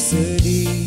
sedih,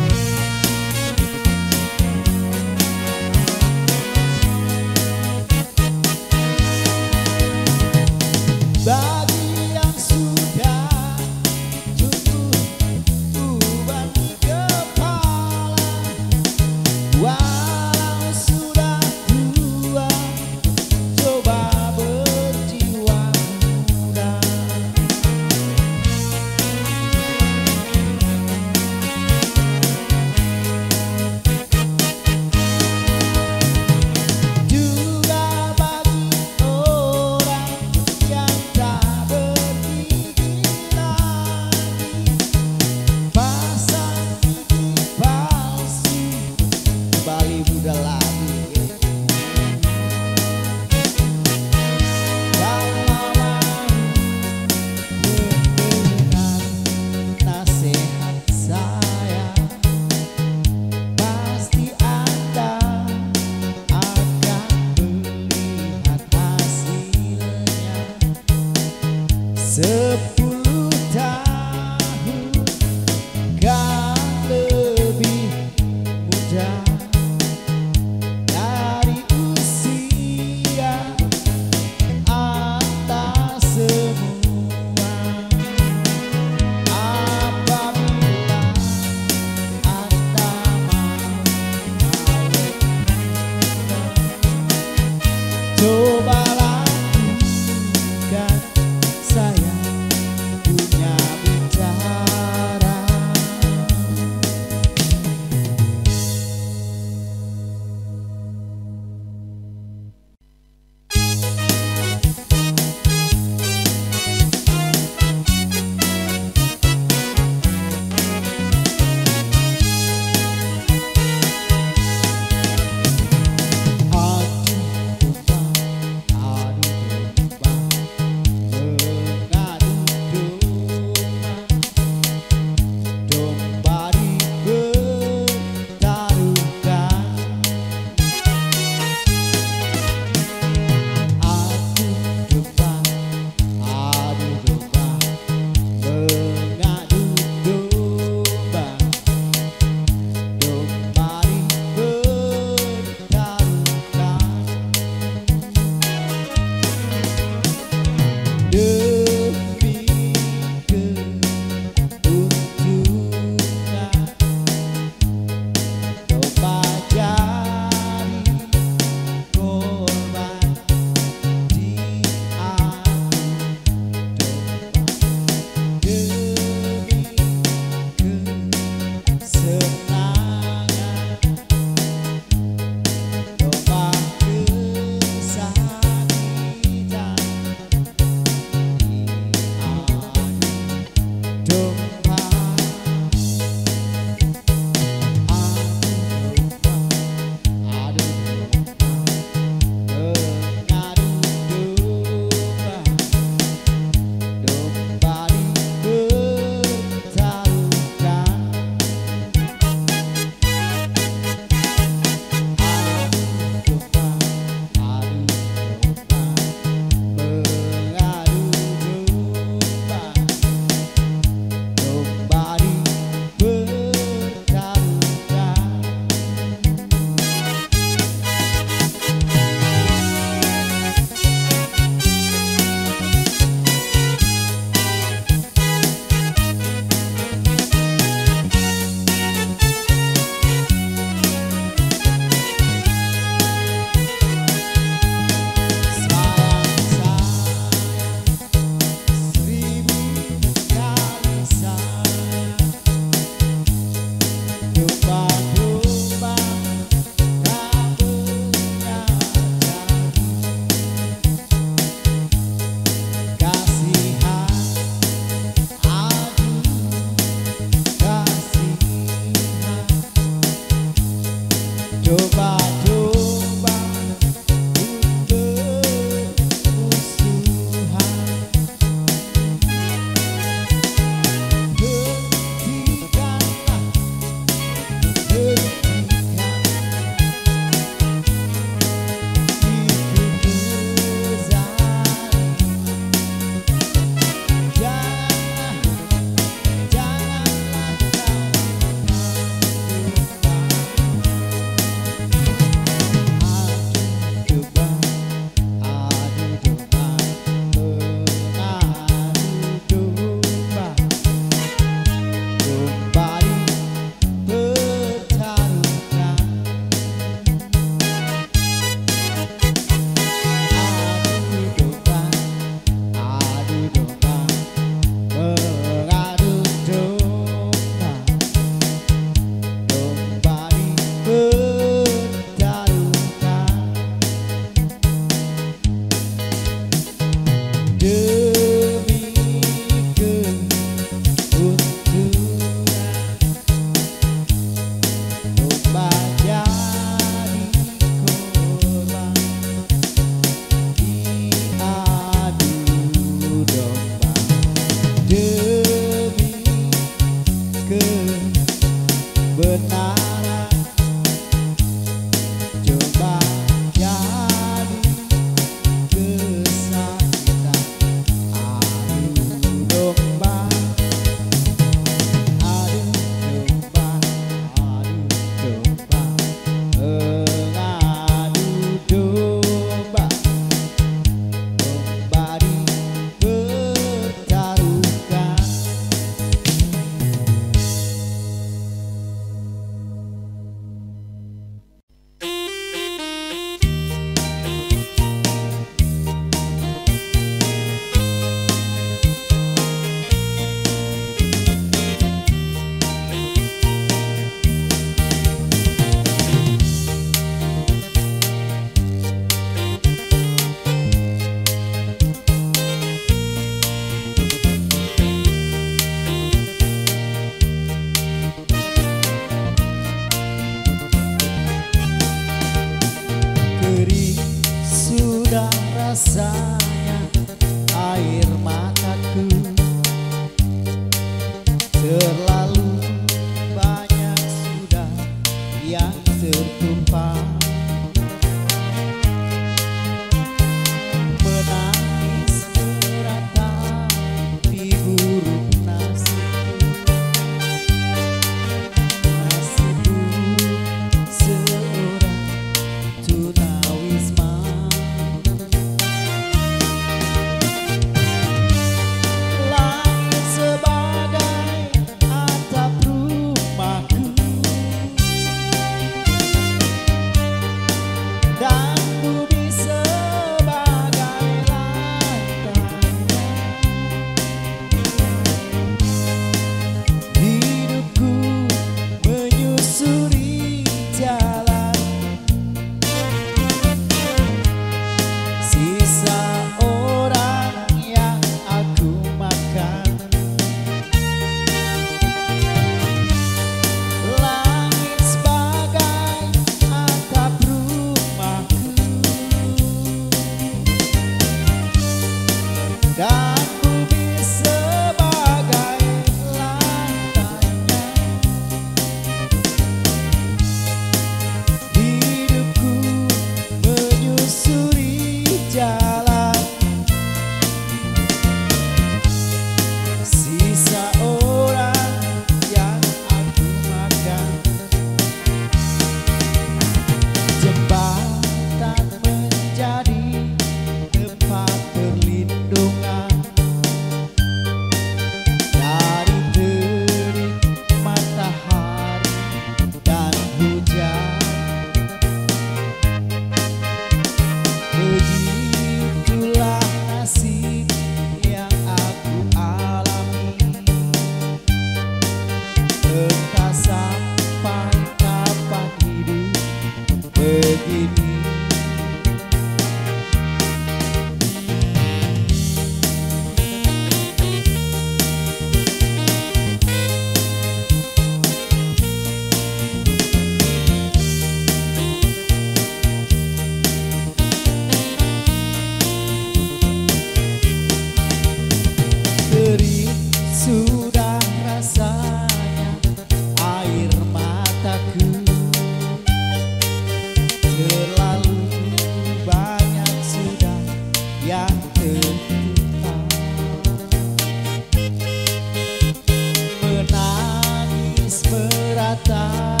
meratap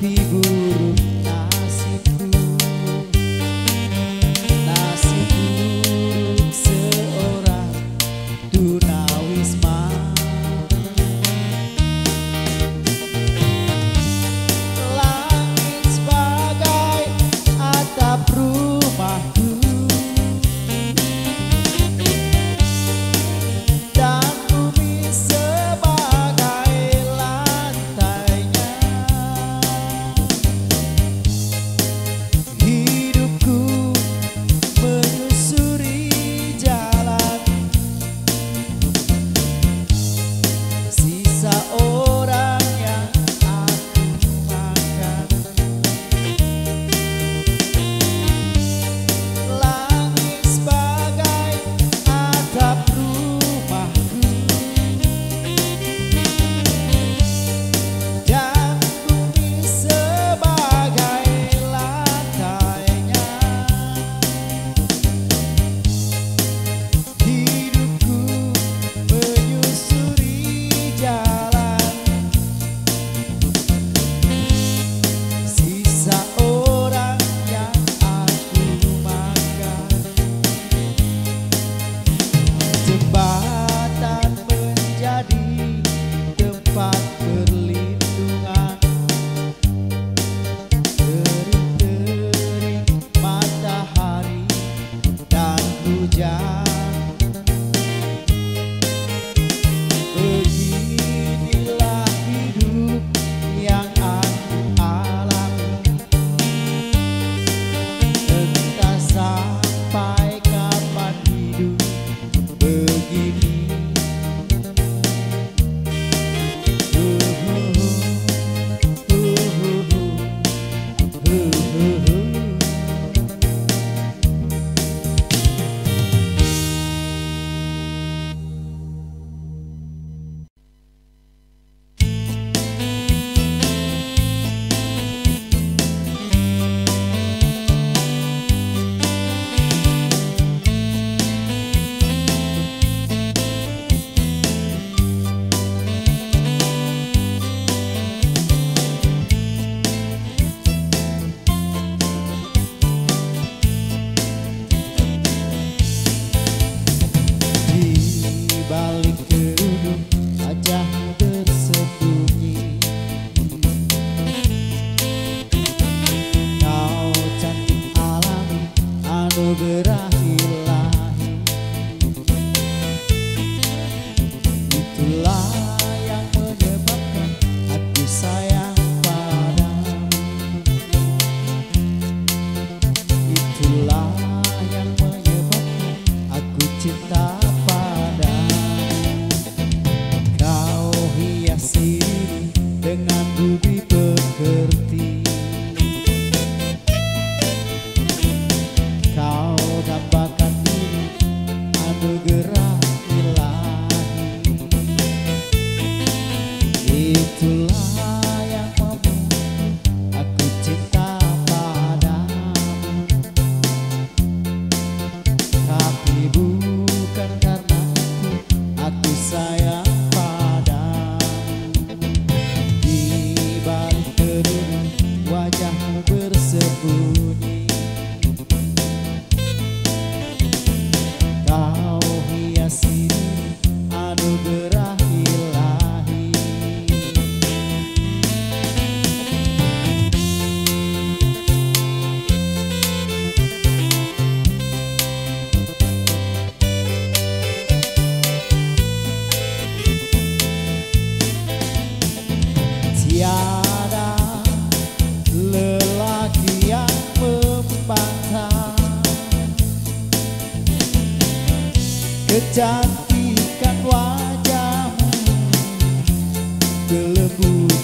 di goodbye.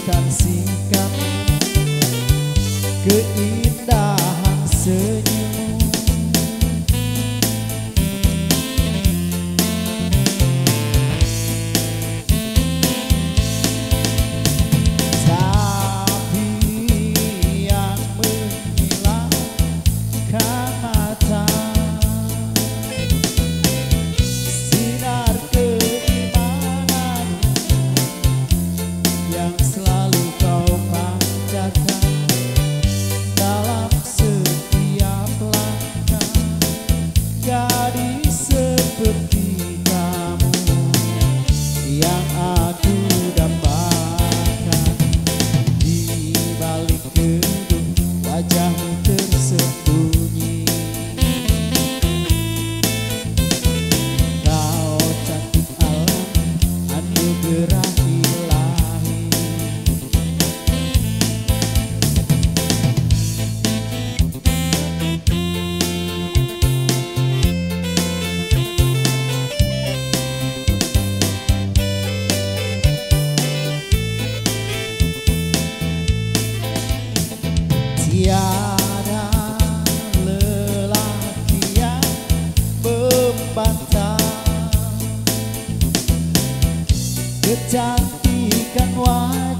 Kelembutan sikap Keindahan เกจากที่กันไว้